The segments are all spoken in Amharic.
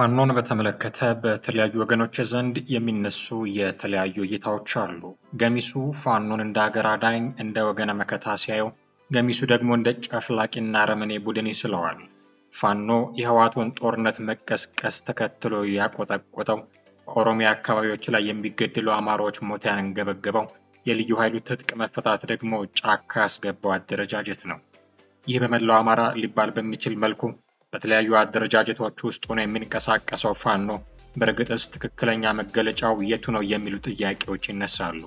ፋኖን በተመለከተ በተለያዩ ወገኖች ዘንድ የሚነሱ የተለያዩ እይታዎች አሉ። ገሚሱ ፋኖን እንደ ሀገር አዳኝ፣ እንደ ወገነ መከታ ሲያየው፣ ገሚሱ ደግሞ እንደ ጨፍላቂና አረመኔ ቡድን ይስለዋል። ፋኖ የህወሓቱን ጦርነት መቀስቀስ ተከትሎ ያቆጠቆጠው በኦሮሚያ አካባቢዎች ላይ የሚገድሉ አማራዎች ሞት ያንገበገበው የልዩ ኃይሉ ትጥቅ መፈታት ደግሞ ጫካ ያስገባው አደረጃጀት ነው። ይህ በመላው አማራ ሊባል በሚችል መልኩ በተለያዩ አደረጃጀቶች ውስጥ ሆኖ የሚንቀሳቀሰው ፋኖ በእርግጥስ ትክክለኛ መገለጫው የቱ ነው የሚሉ ጥያቄዎች ይነሳሉ።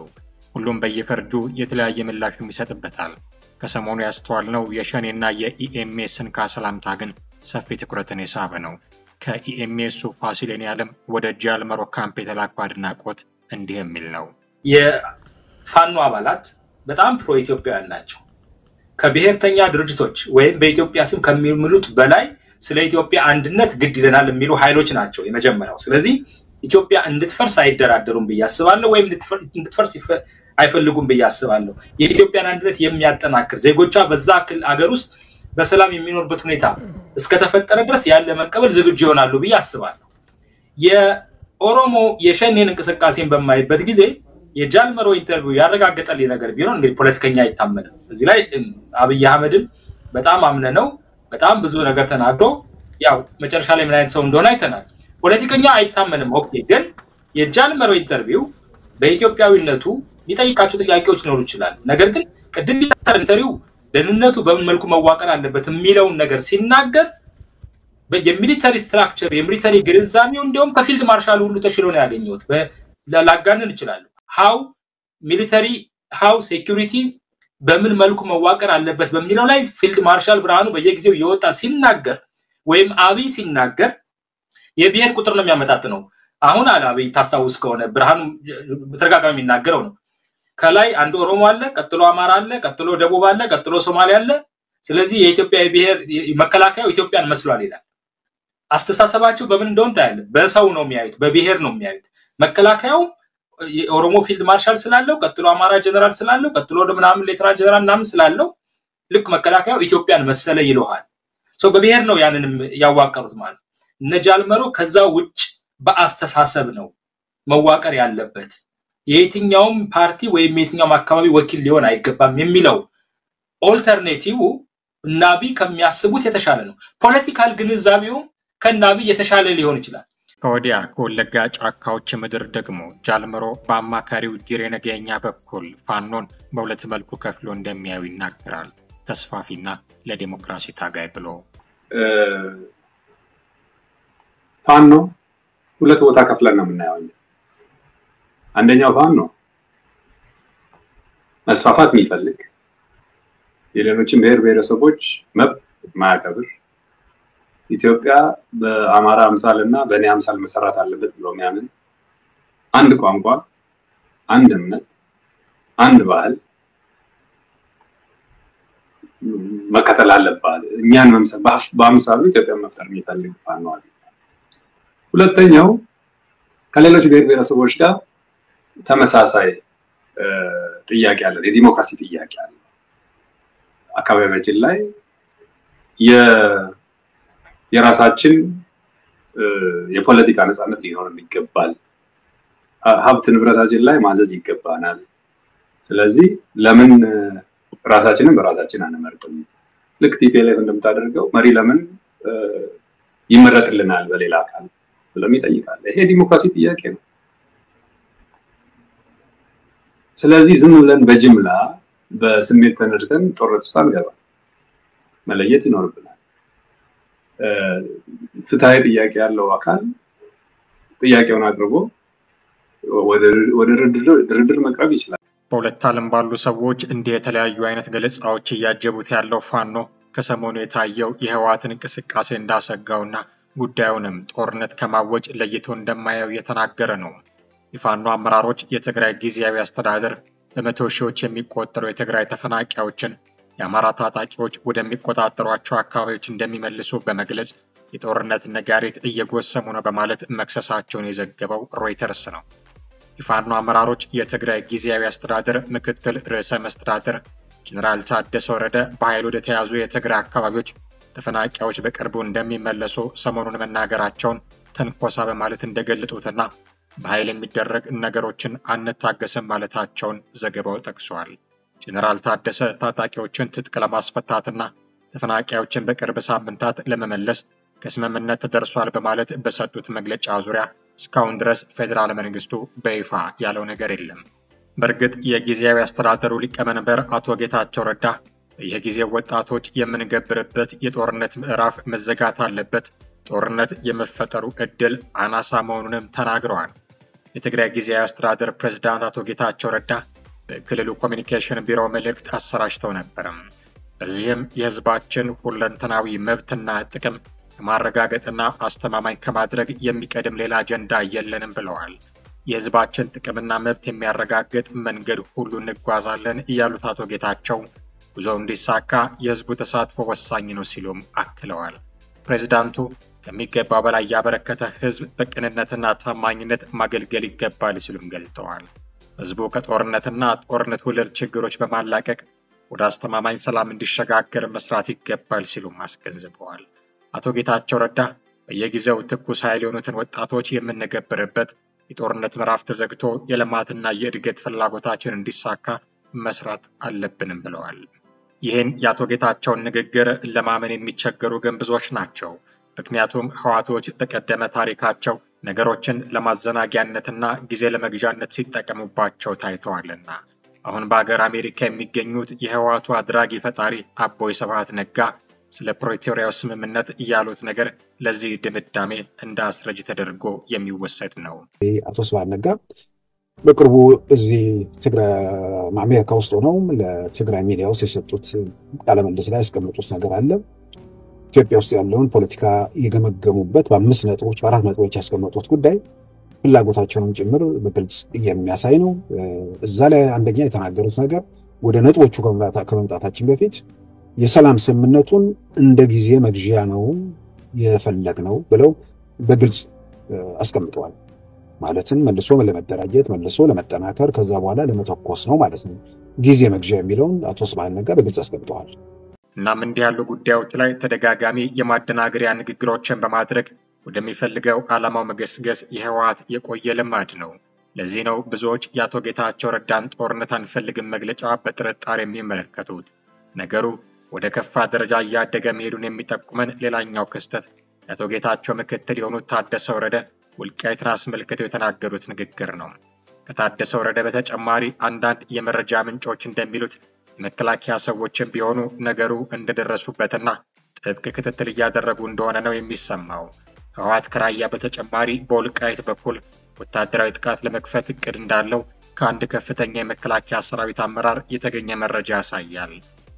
ሁሉም በየፈርጁ የተለያየ ምላሽም ይሰጥበታል። ከሰሞኑ ያስተዋልነው የሸኔና የኢኤምኤስን ካሰላምታ ግን ሰፊ ትኩረትን የሳበ ነው። ከኢኤምኤሱ ፋሲሌን ያለም ወደ ጃልመሮ ካምፕ የተላከው አድናቆት እንዲህ የሚል ነው። የፋኖ አባላት በጣም ፕሮ ኢትዮጵያውያን ናቸው። ከብሔርተኛ ድርጅቶች ወይም በኢትዮጵያ ስም ከሚምሉት በላይ ስለ ኢትዮጵያ አንድነት ግድ ይለናል የሚሉ ኃይሎች ናቸው የመጀመሪያው። ስለዚህ ኢትዮጵያ እንድትፈርስ አይደራደሩም ብዬ አስባለሁ፣ ወይም እንድትፈርስ አይፈልጉም ብዬ አስባለሁ። የኢትዮጵያን አንድነት የሚያጠናክር ዜጎቿ በዛ አገር ውስጥ በሰላም የሚኖርበት ሁኔታ እስከተፈጠረ ድረስ ያለ መቀበል ዝግጁ ይሆናሉ ብዬ አስባለሁ። የኦሮሞ የሸኔን እንቅስቃሴን በማይበት ጊዜ የጃልመሮ interview ያረጋገጠልኝ ነገር ቢሆን እንግዲህ ፖለቲከኛ አይታመንም። እዚህ ላይ አብይ አህመድን በጣም አምነ ነው በጣም ብዙ ነገር ተናግሮ ያው መጨረሻ ላይ ምን አይነት ሰው እንደሆነ አይተናል። ፖለቲከኛ አይታመንም። Okay፣ ግን የጃልመሮ interview በኢትዮጵያዊነቱ የሚጠይቃቸው ጥያቄዎች ሊኖሩ ይችላል። ነገር ግን ቅድም interview ደህንነቱ በምን መልኩ መዋቀር አለበት የሚለውን ነገር ሲናገር የ military structure የ military ግንዛቤው እንዲሁም ከፊልድ ማርሻል ሁሉ ተሽሎ ነው ያገኘሁት። ላጋንን እችላለሁ። how military how security በምን መልኩ መዋቀር አለበት በሚለው ላይ ፊልድ ማርሻል ብርሃኑ በየጊዜው እየወጣ ሲናገር ወይም አብይ ሲናገር የብሔር ቁጥር ነው የሚያመጣጥ ነው። አሁን አለ አብይ ታስታውስ ከሆነ ብርሃኑ በተደጋጋሚ የሚናገረው ነው። ከላይ አንድ ኦሮሞ አለ፣ ቀጥሎ አማራ አለ፣ ቀጥሎ ደቡብ አለ፣ ቀጥሎ ሶማሌ አለ። ስለዚህ የኢትዮጵያ ብሔር መከላከያው ኢትዮጵያን መስሏል ይላል። አስተሳሰባቸው በምን እንደሆነ ታያለ። በሰው ነው የሚያዩት፣ በብሔር ነው የሚያዩት። መከላከያው የኦሮሞ ፊልድ ማርሻል ስላለው ቀጥሎ አማራ ጀነራል ስላለው ቀጥሎ ወደ ምናምን ሌተናል ጀነራል ምናምን ስላለው ልክ መከላከያው ኢትዮጵያን መሰለ ይለሃል። በብሔር ነው ያንንም ያዋቀሩት ማለት ነው። እነ ጃልመሮ ከዛ ውጭ በአስተሳሰብ ነው መዋቀር ያለበት። የየትኛውም ፓርቲ ወይም የትኛውም አካባቢ ወኪል ሊሆን አይገባም የሚለው alternative እነ አቢይ ከሚያስቡት የተሻለ ነው። political ግንዛቤውም ከነ አቢይ የተሻለ ሊሆን ይችላል። ከወዲያ ከወለጋ ጫካዎች ምድር ደግሞ ጃልመሮ በአማካሪው ጅሬኛ በኩል ፋኖን በሁለት መልኩ ከፍሎ እንደሚያዩ ይናገራል። ተስፋፊና ለዲሞክራሲ ታጋይ ብሎ ፋኖ ሁለት ቦታ ከፍለን ነው የምናየው። አንደኛው ፋኖ መስፋፋት የሚፈልግ የሌሎችን ብሔር ብሔረሰቦች መብት ማያከብር ኢትዮጵያ በአማራ አምሳል እና በእኔ አምሳል መሰራት አለበት ብሎ የሚያምን አንድ ቋንቋ፣ አንድ እምነት፣ አንድ ባህል መከተል አለባት። እኛን መምሰል በአምሳሉ ኢትዮጵያን መፍጠር የሚፈልግ አለ። ሁለተኛው ከሌሎች ብሔር ብሔረሰቦች ጋር ተመሳሳይ ጥያቄ አለ፣ የዲሞክራሲ ጥያቄ አለ። አካባቢያችን ላይ የራሳችን የፖለቲካ ነፃነት ሊኖረን ይገባል። ሀብት ንብረታችን ላይ ማዘዝ ይገባናል። ስለዚህ ለምን ራሳችንን በራሳችን አንመርጥም? ልክ TPLF እንደምታደርገው መሪ ለምን ይመረጥልናል በሌላ አካል ብለም ይጠይቃል። ይሄ ዲሞክራሲ ጥያቄ ነው። ስለዚህ ዝም ብለን በጅምላ በስሜት ተነድተን ጦርነት ውስጥ አንገባ፣ መለየት ይኖርብናል። ፍትሐዊ ጥያቄ ያለው አካል ጥያቄውን አቅርቦ ወደ ድርድር መቅረብ ይችላል። በሁለት ዓለም ባሉ ሰዎች እንዲህ የተለያዩ አይነት ገለጻዎች እያጀቡት ያለው ፋኖ ከሰሞኑ የታየው የህወሓትን እንቅስቃሴ እንዳሰጋውና ጉዳዩንም ጦርነት ከማወጅ ለይቶ እንደማየው እየተናገረ ነው። የፋኖ አመራሮች የትግራይ ጊዜያዊ አስተዳደር በመቶ ሺዎች የሚቆጠሩ የትግራይ ተፈናቃዮችን የአማራ ታጣቂዎች ወደሚቆጣጠሯቸው አካባቢዎች እንደሚመልሱ በመግለጽ የጦርነት ነጋሪት እየጎሰሙ ነው በማለት መክሰሳቸውን የዘገበው ሮይተርስ ነው። የፋኖ አመራሮች የትግራይ ጊዜያዊ አስተዳደር ምክትል ርዕሰ መስተዳድር ጀኔራል ታደሰ ወረደ በኃይል ወደ ተያዙ የትግራይ አካባቢዎች ተፈናቃዮች በቅርቡ እንደሚመለሱ ሰሞኑን መናገራቸውን ትንኮሳ በማለት እንደገለጡትና በኃይል የሚደረግ ነገሮችን አንታገስም ማለታቸውን ዘገባው ጠቅሷል። ጀኔራል ታደሰ ታጣቂዎችን ትጥቅ ለማስፈታትና ተፈናቃዮችን በቅርብ ሳምንታት ለመመለስ ከስምምነት ተደርሷል በማለት በሰጡት መግለጫ ዙሪያ እስካሁን ድረስ ፌዴራል መንግስቱ በይፋ ያለው ነገር የለም። በእርግጥ የጊዜያዊ አስተዳደሩ ሊቀመንበር አቶ ጌታቸው ረዳ በየጊዜው ወጣቶች የምንገብርበት የጦርነት ምዕራፍ መዘጋት አለበት፣ ጦርነት የመፈጠሩ ዕድል አናሳ መሆኑንም ተናግረዋል። የትግራይ ጊዜያዊ አስተዳደር ፕሬዝዳንት አቶ ጌታቸው ረዳ በክልሉ ኮሚኒኬሽን ቢሮ መልእክት አሰራጭተው ነበርም። በዚህም የህዝባችን ሁለንተናዊ መብትና ጥቅም ከማረጋገጥና አስተማማኝ ከማድረግ የሚቀድም ሌላ አጀንዳ የለንም ብለዋል። የህዝባችን ጥቅምና መብት የሚያረጋግጥ መንገድ ሁሉ እንጓዛለን እያሉት አቶ ጌታቸው ጉዞው እንዲሳካ የህዝቡ ተሳትፎ ወሳኝ ነው ሲሉም አክለዋል። ፕሬዚዳንቱ ከሚገባው በላይ ያበረከተ ህዝብ በቅንነትና ታማኝነት ማገልገል ይገባል ሲሉም ገልጠዋል። ህዝቡ ከጦርነትና ጦርነት ወለድ ችግሮች በማላቀቅ ወደ አስተማማኝ ሰላም እንዲሸጋገር መስራት ይገባል ሲሉም አስገንዝበዋል። አቶ ጌታቸው ረዳ በየጊዜው ትኩስ ኃይል የሆኑትን ወጣቶች የምንገብርበት የጦርነት ምዕራፍ ተዘግቶ የልማትና የእድገት ፍላጎታችን እንዲሳካ መስራት አለብንም ብለዋል። ይህን የአቶ ጌታቸውን ንግግር ለማመን የሚቸገሩ ግን ብዙዎች ናቸው። ምክንያቱም ህዋቶች በቀደመ ታሪካቸው ነገሮችን ለማዘናጊያነትና ጊዜ ለመግዣነት ሲጠቀሙባቸው ታይተዋልና። አሁን በሀገር አሜሪካ የሚገኙት የህወሓቱ አድራጊ ፈጣሪ አቦይ ስብሃት ነጋ ስለ ፕሪቶሪያው ስምምነት እያሉት ነገር ለዚህ ድምዳሜ እንደ አስረጅ ተደርጎ የሚወሰድ ነው። አቶ ስብሃት ነጋ በቅርቡ እዚህ አሜሪካ ውስጥ ሆነው ለትግራይ ሚዲያ ውስጥ የሰጡት ቃለመልስ ላይ ያስቀምጡት ነገር አለ። ኢትዮጵያ ውስጥ ያለውን ፖለቲካ የገመገሙበት በአምስት ነጥቦች በአራት ነጥቦች ያስቀመጡት ጉዳይ ፍላጎታቸውንም ጭምር በግልጽ የሚያሳይ ነው። እዛ ላይ አንደኛ የተናገሩት ነገር ወደ ነጥቦቹ ከመምጣታችን በፊት የሰላም ስምምነቱን እንደ ጊዜ መግዣ ነው የፈለግ ነው ብለው በግልጽ አስቀምጠዋል። ማለትም መልሶ ለመደራጀት መልሶ ለመጠናከር ከዛ በኋላ ለመተኮስ ነው ማለት ነው። ጊዜ መግዣ የሚለውን አቶ ስብሃት ነጋ በግልጽ አስቀምጠዋል። እናም እንዲህ ያሉ ጉዳዮች ላይ ተደጋጋሚ የማደናገሪያ ንግግሮችን በማድረግ ወደሚፈልገው ዓላማው መገስገስ የህወሓት የቆየ ልማድ ነው። ለዚህ ነው ብዙዎች የአቶ ጌታቸው ረዳን ጦርነት አንፈልግም መግለጫ በጥርጣሬ የሚመለከቱት። ነገሩ ወደ ከፋ ደረጃ እያደገ መሄዱን የሚጠቁመን ሌላኛው ክስተት የአቶ ጌታቸው ምክትል የሆኑት ታደሰ ወረደ ወልቃይትን አስመልክተው የተናገሩት ንግግር ነው። ከታደሰ ወረደ በተጨማሪ አንዳንድ የመረጃ ምንጮች እንደሚሉት የመከላከያ ሰዎችን ቢሆኑ ነገሩ እንደደረሱበትና ጥብቅ ክትትል እያደረጉ እንደሆነ ነው የሚሰማው። ህወሓት ከራያ በተጨማሪ በወልቃይት በኩል ወታደራዊ ጥቃት ለመክፈት እቅድ እንዳለው ከአንድ ከፍተኛ የመከላከያ ሰራዊት አመራር የተገኘ መረጃ ያሳያል።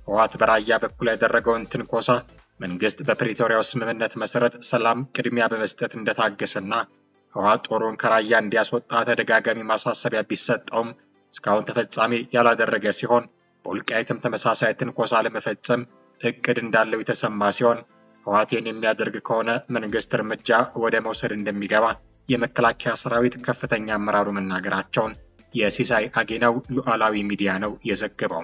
ህወሓት በራያ በኩል ያደረገውን ትንኮሳ መንግስት በፕሪቶሪያው ስምምነት መሰረት ሰላም ቅድሚያ በመስጠት እንደታገሰና ህወሓት ጦሩን ከራያ እንዲያስወጣ ተደጋጋሚ ማሳሰቢያ ቢሰጠውም እስካሁን ተፈጻሚ ያላደረገ ሲሆን በወልቃይትም ተመሳሳይ ትንኮሳ ለመፈጸም እቅድ እንዳለው የተሰማ ሲሆን ህወሓትን የሚያደርግ ከሆነ መንግስት እርምጃ ወደ መውሰድ እንደሚገባ የመከላከያ ሰራዊት ከፍተኛ አመራሩ መናገራቸውን የሲሳይ አጌናው ሉዓላዊ ሚዲያ ነው የዘገበው።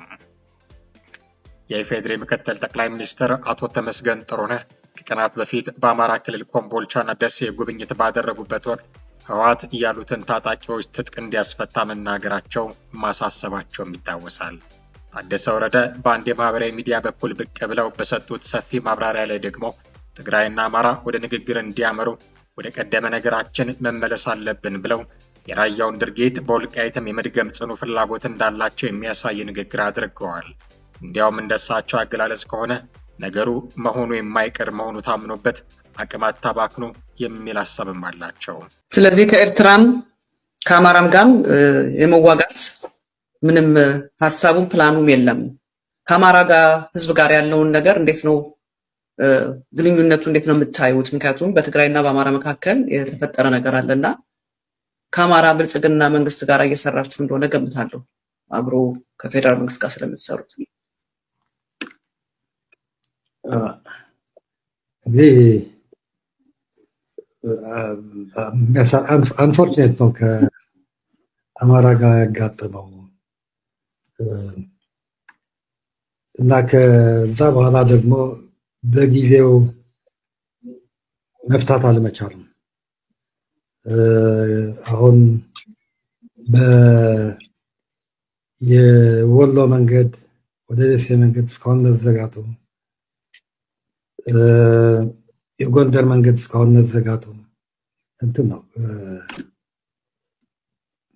የኢፌዴሪ ምክትል ጠቅላይ ሚኒስትር አቶ ተመስገን ጥሩነህ ከቀናት በፊት በአማራ ክልል ኮምቦልቻና ደሴ ጉብኝት ባደረጉበት ወቅት ህወሓት ያሉትን ታጣቂዎች ትጥቅ እንዲያስፈታ መናገራቸው ማሳሰባቸውም ይታወሳል። ታደሰ ወረደ በአንድ የማህበራዊ ሚዲያ በኩል ብቅ ብለው በሰጡት ሰፊ ማብራሪያ ላይ ደግሞ ትግራይና አማራ ወደ ንግግር እንዲያመሩ ወደ ቀደመ ነገራችን መመለስ አለብን ብለው የራያውን ድርጊት በወልቃይትም የመድገም ጽኑ ፍላጎት እንዳላቸው የሚያሳይ ንግግር አድርገዋል። እንዲያውም እንደሳቸው አገላለጽ ከሆነ ነገሩ መሆኑ የማይቀር መሆኑ ታምኖበት አቅም አታባክኑ የሚል ሀሳብም አላቸው። ስለዚህ ከኤርትራም ከአማራም ጋርም የመዋጋት ምንም ሀሳቡም ፕላኑም የለም። ከአማራ ጋር ህዝብ ጋር ያለውን ነገር እንዴት ነው ግንኙነቱ እንዴት ነው የምታዩት? ምክንያቱም በትግራይና በአማራ መካከል የተፈጠረ ነገር አለና ከአማራ ብልጽግና መንግስት ጋር እየሰራችሁ እንደሆነ ገምታለሁ። አብሮ ከፌዴራል መንግስት ጋር ስለምትሰሩት አንፎርችኔት ነው ከአማራ ጋር ያጋጠመው እና ከዛ በኋላ ደግሞ በጊዜው መፍታት አለመቻሉም አሁን የወሎ መንገድ ወደ ደሴ መንገድ እስካሁን መዘጋቱ፣ የጎንደር መንገድ እስካሁን መዘጋቱ እንትን ነው።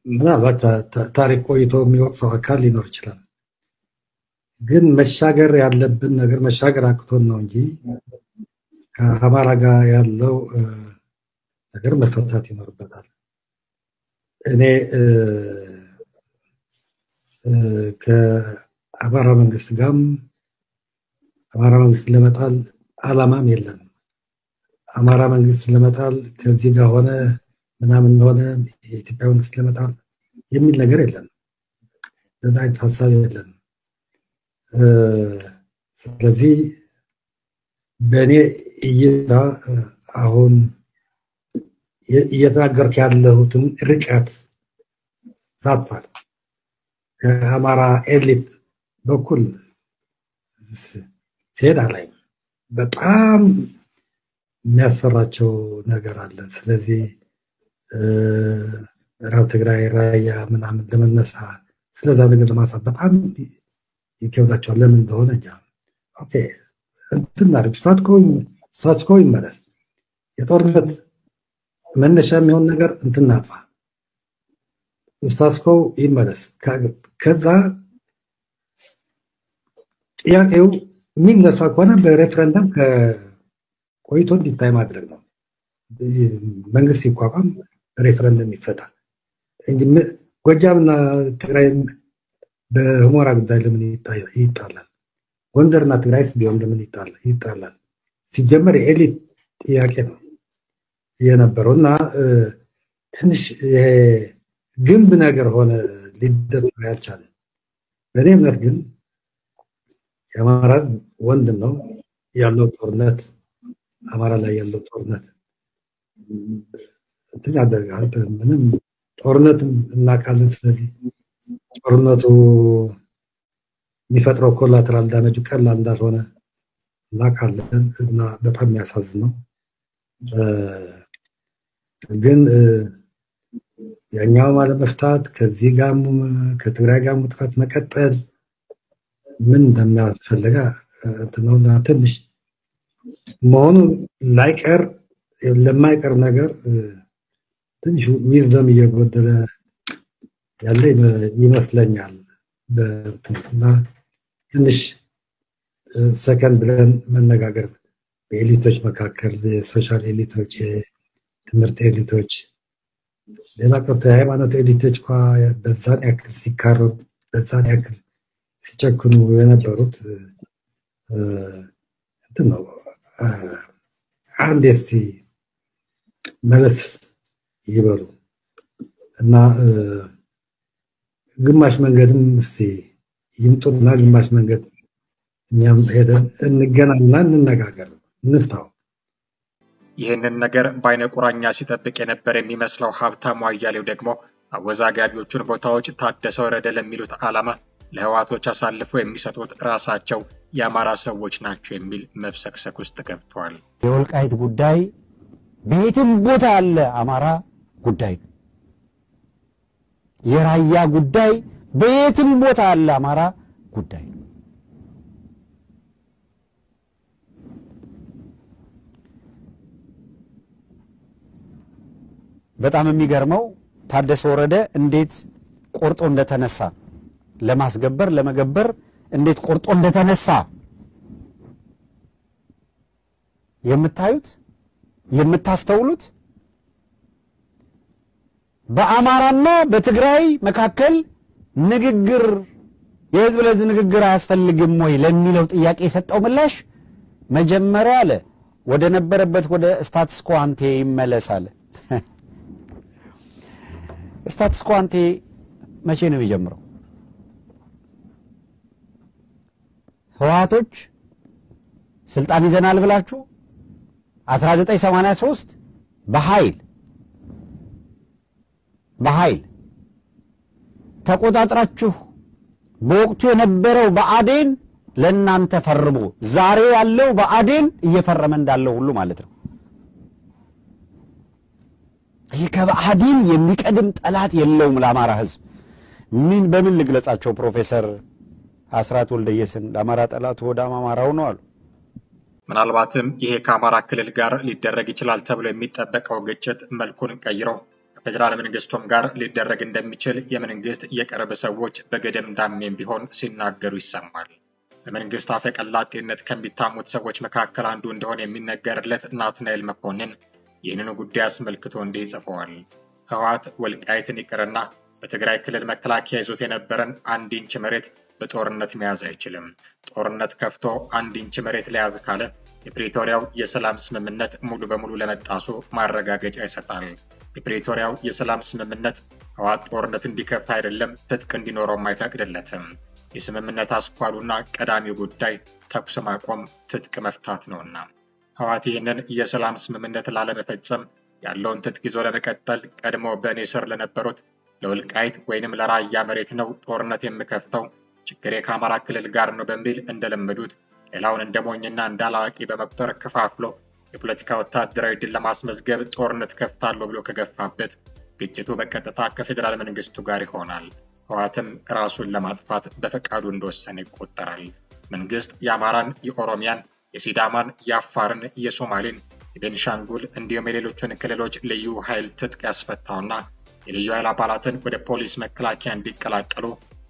ምናልባት ታሪክ ቆይቶ የሚወቅሰው አካል ሊኖር ይችላል። ግን መሻገር ያለብን ነገር መሻገር አቅቶን ነው እንጂ ከአማራ ጋር ያለው ነገር መፈታት ይኖርበታል። እኔ ከአማራ መንግስት ጋርም አማራ መንግስት ለመጣል አላማም የለም። አማራ መንግስት ለመጣል ከዚህ ጋር ሆነ ምናምን ሆነ የኢትዮጵያ መንግስት ለመጣል የሚል ነገር የለም። በዛ አይነት ሀሳብ የለም። ስለዚህ በእኔ እይታ አሁን እየተናገርክ ያለሁትን ርቀት ዛቷል። ከአማራ elite በኩል ሲሄድ አላይም። በጣም የሚያስፈራቸው ነገር አለ። ስለዚህ ምዕራብ ትግራይ፣ ራያ ምናምን ለማንሳት ስለዛ ነገር ለማሰብ በጣም ይከብዳቸዋል። ለምን እንደሆነ okay እንትን እናድርግ፣ status quo ይመለስ። የጦርነት መነሻ የሚሆን ነገር እንትን እናጥፋ፣ ስታትስ ኮ ይመለስ። ከዛ ጥያቄው የሚነሳ ከሆነ በሬፍረንደም ቆይቶ እንዲታይ ማድረግ ነው። መንግስት ሲቋቋም ሬፍረንደም ይፈታል እንጂ ጎጃምና ትግራይ በሁመራ ጉዳይ ለምን ይጣላል? ጎንደርና ትግራይስ ቢሆን ለምን ይጣላል? ሲጀመር የኤሊት ጥያቄ ነው የነበረው እና ትንሽ ግንብ ነገር ሆነ ሊደረግ ያልቻለ። በእኔ እምነት ግን የአማራ ወንድም ነው ያለው ጦርነት አማራ ላይ ያለው ጦርነት እንትን ያደርጋል። ምንም ጦርነት እናውቃለን። ስለዚህ ጦርነቱ የሚፈጥረው ኮላተራል ዳሜጁ ቀላል እንዳልሆነ እናውቃለን እና በጣም የሚያሳዝን ነው። ግን ያኛውም አለመፍታት ከዚህ ጋር ከትግራይ ጋር ውጥረት መቀጠል ምን እንደሚያስፈልጋ እንትነውና ትንሽ መሆኑ ላይቀር ለማይቀር ነገር ትንሽ ዊዝደም እየጎደለ ያለ ይመስለኛል። እና ትንሽ ሰከንድ ብለን መነጋገር በኤሊቶች መካከል የሶሻል ኤሊቶች፣ የትምህርት ኤሊቶች፣ ሌላ ቀርቶ የሃይማኖት elite ኦች እንኳ በዛን ያክል ሲካረሩ በዛን ያክል ሲጨክኑ የነበሩት እንትን ነው። አንድ እስቲ መለስ ይበሉ እና ግማሽ መንገድም እስቲ ይምጡና ግማሽ መንገድ እኛም ሄደን እንገናኝና እንነጋገር፣ እንፍታው። ይህንን ነገር በአይነ ቁራኛ ሲጠብቅ የነበር የሚመስለው ሀብታሙ አያሌው ደግሞ አወዛጋቢዎቹን ቦታዎች ታደሰ ወረደ ለሚሉት ዓላማ ለህዋቶች አሳልፈው የሚሰጡት ራሳቸው የአማራ ሰዎች ናቸው የሚል መብሰክሰክ ውስጥ ገብተዋል። የወልቃይት ጉዳይ በየትም ቦታ ያለ አማራ ጉዳይ ነው። የራያ ጉዳይ በየትም ቦታ ያለ አማራ ጉዳይ ነው። በጣም የሚገርመው ታደሰ ወረደ እንዴት ቆርጦ እንደተነሳ ለማስገበር ለመገበር እንዴት ቆርጦ እንደተነሳ የምታዩት የምታስተውሉት በአማራና በትግራይ መካከል ንግግር የህዝብ ለህዝብ ንግግር አያስፈልግም ወይ ለሚለው ጥያቄ የሰጠው ምላሽ መጀመሪያ አለ ወደ ነበረበት ወደ ስታትስ ይመለስ አለ። ስታትስ ኮ አንቴ መቼ ነው የሚጀምረው? ህወሓቶች ስልጣን ይዘናል ብላችሁ 1983 በኃይል በኃይል ተቆጣጥራችሁ በወቅቱ የነበረው ብአዴን ለእናንተ ፈርሞ ዛሬ ያለው ብአዴን እየፈረመ እንዳለው ሁሉ ማለት ነው። ይህ ከብአዴን የሚቀድም ጠላት የለውም ለአማራ ህዝብ። ምን በምን ልግለጻቸው? ፕሮፌሰር አስራት ወልደየስን ለአማራ ጠላቱ ወደ አማራው ነው አሉ። ምናልባትም ይሄ ከአማራ ክልል ጋር ሊደረግ ይችላል ተብሎ የሚጠበቀው ግጭት መልኩን ቀይሮ ከፌዴራል መንግስቱም ጋር ሊደረግ እንደሚችል የመንግስት የቅርብ ሰዎች በገደም ዳሜም ቢሆን ሲናገሩ ይሰማል። በመንግስት አፈቀላጤነት ከሚታሙት ሰዎች መካከል አንዱ እንደሆነ የሚነገርለት ናትናኤል መኮንን ይህንኑ ጉዳይ አስመልክቶ እንዲህ ጽፈዋል። ህወሓት ወልቃይትን ይቅርና በትግራይ ክልል መከላከያ ይዞት የነበረን አንድ ኢንች መሬት በጦርነት መያዝ አይችልም። ጦርነት ከፍቶ አንድ ኢንች መሬት ለያዝ ካለ የፕሪቶሪያው የሰላም ስምምነት ሙሉ በሙሉ ለመጣሱ ማረጋገጫ ይሰጣል። የፕሪቶሪያው የሰላም ስምምነት ህወሓት ጦርነት እንዲከፍት አይደለም ትጥቅ እንዲኖረውም አይፈቅድለትም። የስምምነት አስኳሉና ቀዳሚው ጉዳይ ተኩስ ማቆም፣ ትጥቅ መፍታት ነውና ህወሓት ይህንን የሰላም ስምምነት ላለመፈጸም ያለውን ትጥቅ ይዞ ለመቀጠል ቀድሞ በእኔ ስር ለነበሩት ለወልቃይት ወይንም ለራያ መሬት ነው ጦርነት የምከፍተው ችግሬ ከአማራ ክልል ጋር ነው በሚል እንደለመዱት ሌላውን እንደ ሞኝና እንደ አላዋቂ በመቁጠር ከፋፍሎ የፖለቲካ ወታደራዊ ድል ለማስመዝገብ ጦርነት ከፍታለሁ ብሎ ከገፋበት ግጭቱ በቀጥታ ከፌዴራል መንግስቱ ጋር ይሆናል። ህወሓትም ራሱን ለማጥፋት በፈቃዱ እንደወሰነ ይቆጠራል። መንግስት የአማራን፣ የኦሮሚያን፣ የሲዳማን፣ የአፋርን፣ የሶማሌን፣ የቤንሻንጉል እንዲሁም የሌሎችን ክልሎች ልዩ ኃይል ትጥቅ ያስፈታውና የልዩ ኃይል አባላትን ወደ ፖሊስ መከላከያ እንዲቀላቀሉ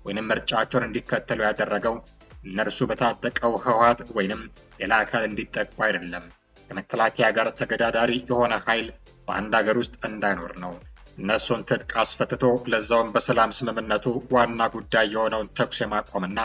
ወይንም ምርጫቸውን እንዲከተሉ ያደረገው እነርሱ በታጠቀው ህወሓት ወይንም ሌላ አካል እንዲጠቁ አይደለም። ከመከላከያ ጋር ተገዳዳሪ የሆነ ኃይል በአንድ ሀገር ውስጥ እንዳይኖር ነው። እነሱን ትጥቅ አስፈትቶ ለዛውም በሰላም ስምምነቱ ዋና ጉዳይ የሆነውን ተኩስ የማቆምና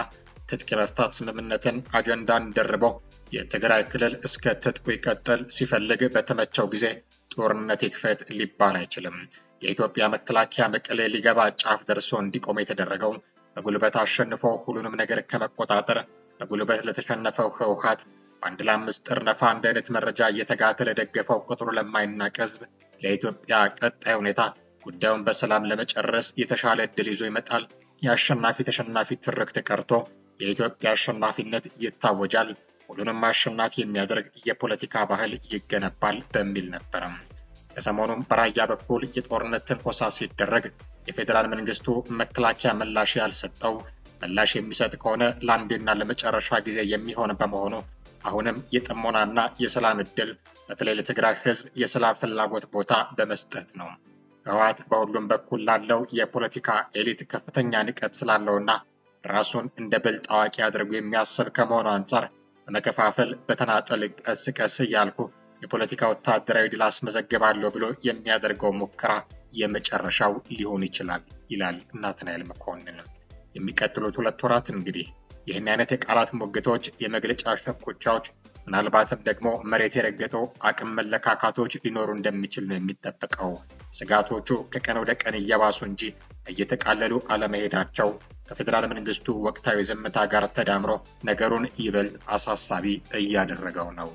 ትጥቅ የመፍታት ስምምነትን አጀንዳን ደርቦ የትግራይ ክልል እስከ ትጥቁ ይቀጥል ሲፈልግ በተመቸው ጊዜ ጦርነት ይክፈት ሊባል አይችልም። የኢትዮጵያ መከላከያ መቀሌ ሊገባ ጫፍ ደርሶ እንዲቆም የተደረገው በጉልበት አሸንፎ ሁሉንም ነገር ከመቆጣጠር በጉልበት ለተሸነፈው ህወሓት በአንድ ለአምስት ጥርነፋ አንድ አይነት መረጃ እየተጋተ ለደገፈው ቁጥሩ ለማይናቅ ህዝብ ለኢትዮጵያ ቀጣይ ሁኔታ ጉዳዩን በሰላም ለመጨረስ የተሻለ እድል ይዞ ይመጣል። የአሸናፊ ተሸናፊ ትርክት ቀርቶ የኢትዮጵያ አሸናፊነት ይታወጃል። ሁሉንም አሸናፊ የሚያደርግ የፖለቲካ ባህል ይገነባል በሚል ነበረም። ከሰሞኑም በራያ በኩል የጦርነት ትንኮሳ ሲደረግ የፌዴራል መንግስቱ መከላከያ ምላሽ ያልሰጠው ምላሽ የሚሰጥ ከሆነ ለአንዴና ለመጨረሻ ጊዜ የሚሆን በመሆኑ አሁንም የጥሞናና የሰላም እድል በተለይ ለትግራይ ህዝብ የሰላም ፍላጎት ቦታ በመስጠት ነው። ህወሓት በሁሉም በኩል ላለው የፖለቲካ ኤሊት ከፍተኛ ንቀት ስላለውና ራሱን እንደ ብልጥ አዋቂ አድርጎ የሚያስብ ከመሆኑ አንጻር በመከፋፈል በተናጠል ቀስ ቀስ እያልኩ የፖለቲካ ወታደራዊ ድል አስመዘግባለሁ ብሎ የሚያደርገው ሙከራ የመጨረሻው ሊሆን ይችላል ይላል ናትናኤል መኮንን። የሚቀጥሉት ሁለት ወራት እንግዲህ ይህን አይነት የቃላት ሙግቶች፣ የመግለጫ ሸኩቻዎች፣ ምናልባትም ደግሞ መሬት የረገጠው አቅም መለካካቶች ሊኖሩ እንደሚችል ነው የሚጠበቀው። ስጋቶቹ ከቀን ወደ ቀን እየባሱ እንጂ እየተቃለሉ አለመሄዳቸው ከፌዴራል መንግስቱ ወቅታዊ ዝምታ ጋር ተዳምሮ ነገሩን ይበልጥ አሳሳቢ እያደረገው ነው።